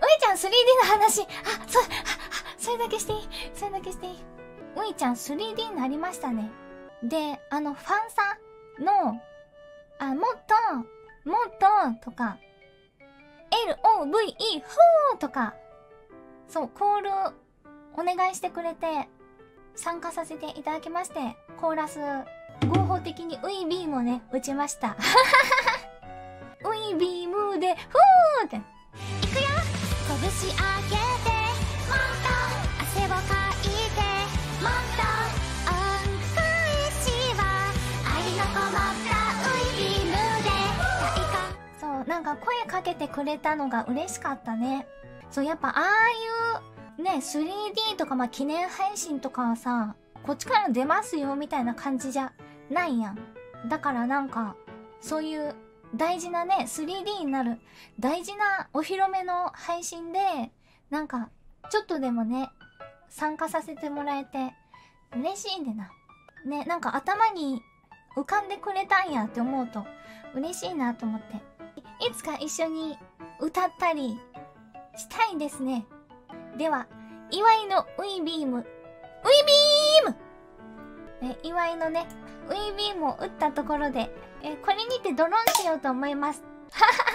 ういちゃん 3D の話。あそああそれだけしていい。それだけしていい。ういちゃん 3D になりましたね。であのファンさんのあもっともっととか LOVE ふーとかそうコールお願いしてくれて参加させていただきましてコーラス合法的にウイビームをね打ちました。拳上げてもっと汗をかいてもっと恩返しは愛のこもったウイビームでそうなんか声かけてくれたのが嬉しかったね。そうやっぱああいうね 3D とかまあ記念配信とかはさこっちから出ますよみたいな感じじゃないやん。だからなんかそういう大事なね 3D になる大事なお披露目の配信でなんかちょっとでもね参加させてもらえて嬉しいんでな。ねなんか頭に浮かんでくれたんやって思うと嬉しいなと思って。いつか一緒に歌ったりしたいですね。では祝いのウイビーム。ウイビームえ祝いのねウィービーも打ったところでえこれにてドローンしようと思います。はは。